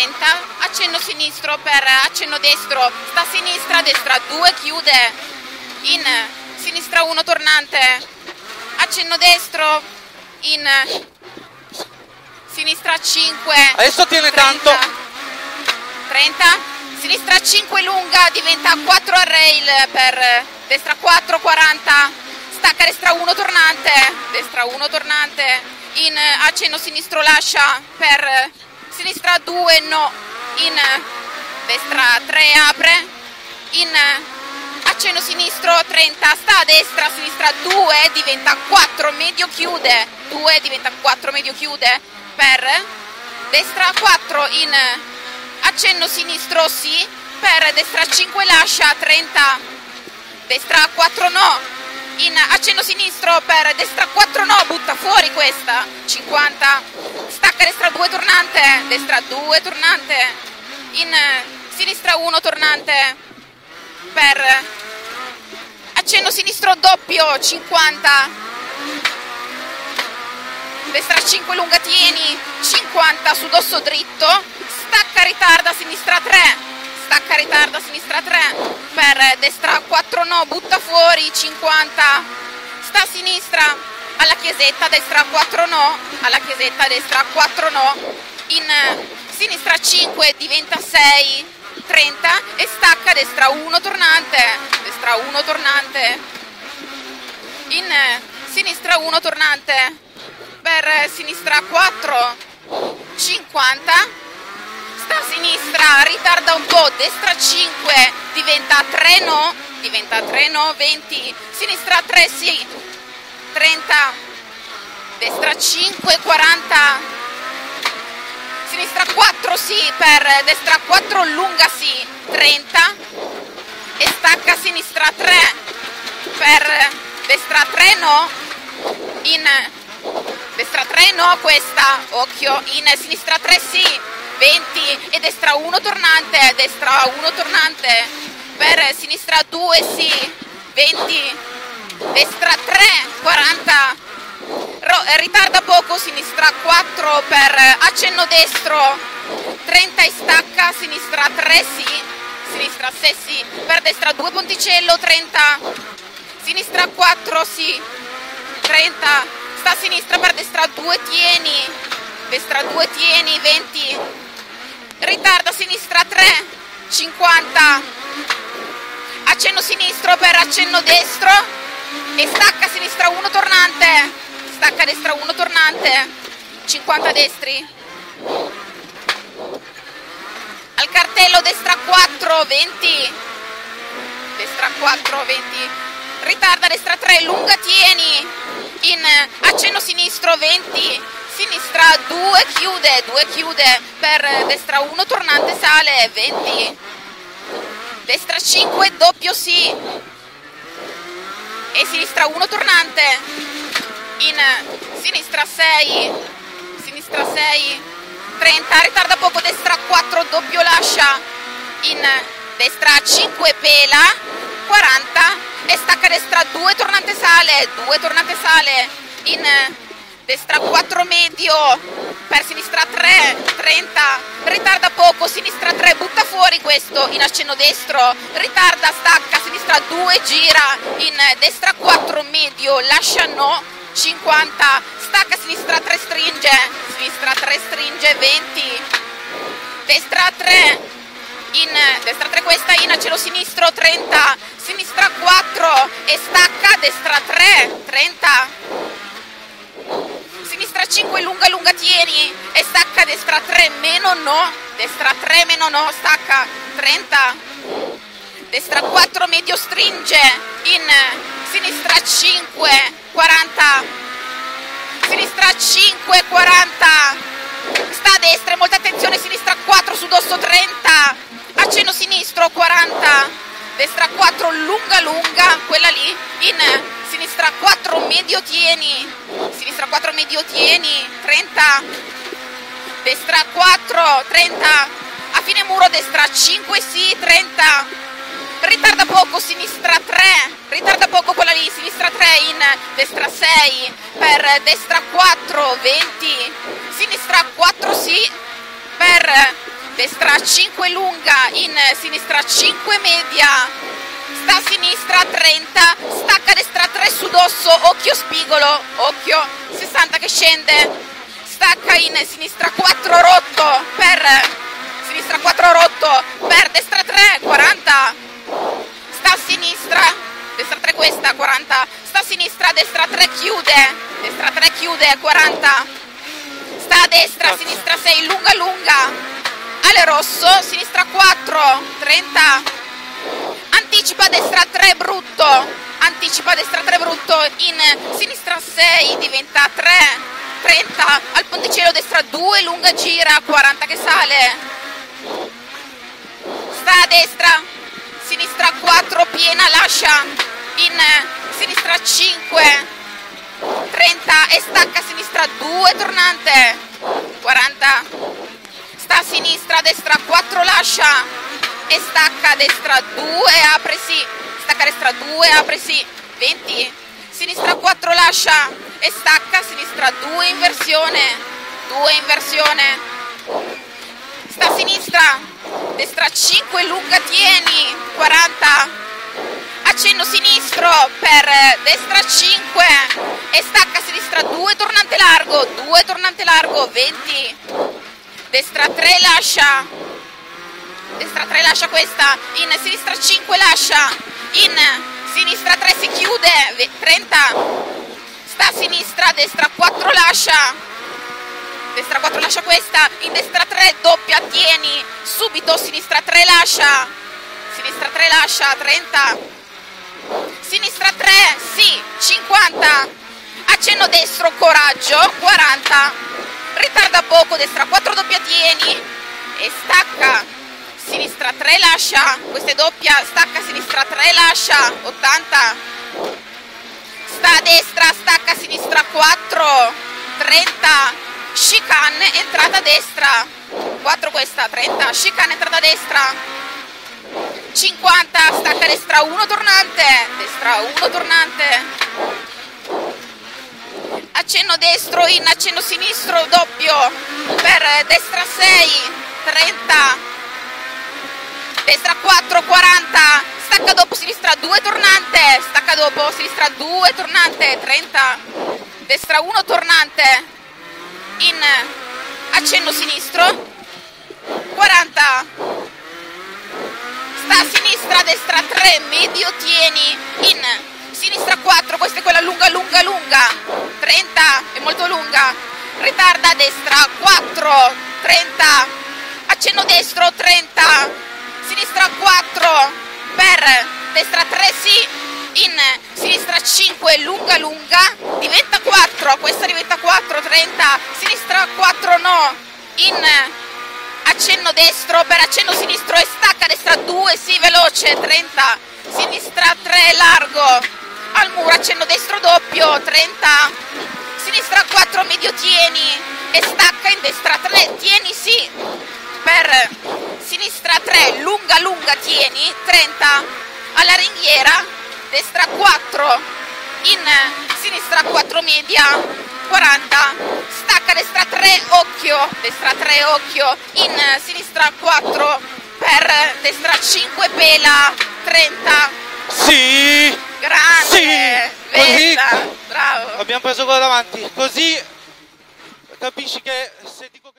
30, accenno sinistro per accenno destro, sta a sinistra, destra 2, chiude, in sinistra 1 tornante, accenno destro, in sinistra 5. Adesso tiene 30, tanto. 30, sinistra 5 lunga, diventa 4 a rail per destra 4, 40, stacca destra 1 tornante, destra 1 tornante, in accenno sinistro lascia per sinistra 2 no, in destra 3 apre, in accenno sinistro 30, sta a destra, sinistra 2, diventa 4, medio chiude, 2 diventa 4, medio chiude, per destra 4 in accenno sinistro sì, per destra 5 lascia, 30, destra 4 no, in accenno sinistro per destra 4 no, butta fuori questa, 50, stacca destra 2 tornante, destra 2 tornante, in sinistra 1 tornante per accenno sinistro doppio, 50, destra 5 lunga tieni, 50 su dosso dritto, stacca ritarda sinistra 3, stacca ritarda sinistra 3 per destra 4 no butta fuori 50 sta a sinistra alla chiesetta destra 4 no alla chiesetta destra 4 no in sinistra 5 diventa 6 30 e stacca destra 1 tornante destra 1 tornante in sinistra 1 tornante per sinistra 4 50 sta a sinistra, ritarda un po', destra 5, diventa 3 no, diventa 3 no, 20, sinistra 3 sì, 30, destra 5, 40, sinistra 4 sì, per destra 4 lunga sì, 30, e stacca sinistra 3, per destra 3 no, in destra 3 no questa, occhio, in sinistra 3 sì, 20 e destra 1 tornante, destra 1 tornante, per sinistra 2 sì, 20, destra 3, 40, Ro- eh, ritarda poco, sinistra 4 per accenno destro, 30 e stacca, sinistra 3 sì, sinistra 6 sì, per destra 2 ponticello, 30, sinistra 4 sì, 30, sta a sinistra per destra 2 tieni, destra 2 tieni, 20, ritardo sinistra 3, 50, accenno sinistro per accenno destro. E stacca sinistra 1 tornante, stacca destra 1 tornante, 50 destri, al cartello destra 4, 20, destra 4, 20, ritarda destra 3, lunga tieni, in accenno sinistro 20, sinistra 2 chiude, 2 chiude per destra 1 tornante sale 20 destra 5 doppio sì. E sinistra 1 tornante. In sinistra 6 sinistra 6 30 ritarda poco destra 4 doppio lascia. In destra 5 pela 40 e stacca destra 2 tornante sale 2 tornante sale. In destra 4 medio, per sinistra 3, 30, ritarda poco, sinistra 3, butta fuori questo in accenno destro, ritarda, stacca, sinistra 2, gira, in destra 4 medio, lascia no, 50, stacca, sinistra 3, stringe, sinistra 3, stringe, 20, destra 3, in destra 3 questa in cielo sinistro 30 sinistra 4 e stacca destra 3 30 sinistra 5 lunga lunga tieni. E stacca destra 3 meno no. Destra 3 meno no stacca 30 destra 4 medio stringe. In sinistra 5 40 sinistra 5 40 sta a destra molta attenzione sinistra 4 su dosso 30 accenno sinistro 40 destra 4 lunga lunga quella lì. In sinistra 4 medio tieni. Sinistra 4 medio tieni 30 destra 4 30 a fine muro destra 5 sì 30 ritarda poco sinistra 3 ritarda poco quella lì sinistra 3 in destra 6 per destra 4 20 sinistra 4 sì. Per destra 5 lunga, in sinistra 5 media, sta a sinistra 30, stacca destra 3 su dosso, occhio spigolo, occhio. 60 che scende, stacca in sinistra 4 rotto. Per sinistra 4 rotto. Per destra 3 40 sta a sinistra. Destra 3 questa 40 sta a sinistra destra 3 chiude. Destra 3 chiude 40 sta a destra sinistra 6 lunga lunga. Ale rosso sinistra 4 30 anticipa destra 3 brutto. Anticipa destra 3 brutto. In sinistra 6 diventa 3 30 al ponticello destra 2 lunga gira 40 che sale. Sta a destra. Sinistra 4 piena lascia. In sinistra 5 30 e stacca sinistra 2 tornante. 40 sta a sinistra destra 4 lascia e stacca destra 2 apresi stacca destra 2 apresi 20 sinistra 4 lascia e stacca sinistra 2 inversione 2 inversione sta a sinistra, destra 5, lunga tieni, 40, accenno sinistro per destra 5 e stacca sinistra 2, tornante largo, 2, tornante largo, 20, destra 3 lascia, destra 3 lascia questa, in sinistra 5 lascia, in sinistra 3 si chiude, 30, sta a sinistra, destra 4 lascia, destra 4 lascia questa, in destra 3 doppia, tieni, subito, sinistra 3 lascia, sinistra 3 lascia, 30, sinistra 3, sì, 50, accenno destro, coraggio, 40, ritarda poco, destra 4 doppia, tieni. E stacca, sinistra 3 lascia, questa è doppia, stacca, sinistra 3 lascia, 80, sta a destra, stacca, sinistra 4, 30, chicane entrata destra. 4 questa 30 chicane entrata destra. 50 stacca destra 1 tornante. Destra 1 tornante. Accenno destro in accenno sinistro doppio. Per destra 6 30 destra 4 40 stacca dopo sinistra 2 tornante stacca dopo sinistra 2 tornante 30 destra 1 tornante in accenno sinistro 40 sta a sinistra destra 3 medio tieni in sinistra 4 questa è quella lunga lunga lunga. 30 è molto lunga. Ritarda a destra 4 30 accenno destro 30 sinistra 4 per destra 3 sì in sinistra 5 lunga lunga diventa 4 questa diventa 4 30 sinistra 4 no in accenno destro per accenno sinistro e stacca destra 2 sì veloce 30 sinistra 3 largo al muro accenno destro doppio 30 sinistra 4 medio tieni e stacca in destra 3 tieni sì per sinistra 3 lunga lunga tieni 30 alla ringhiera destra 4 in sinistra 4 media 40 stacca destra 3 occhio destra 3 occhio in sinistra 4 per destra 5 pela 30 sì. Grande sì. Così. bravo. Abbiamo preso quello davanti. Così capisci che se dico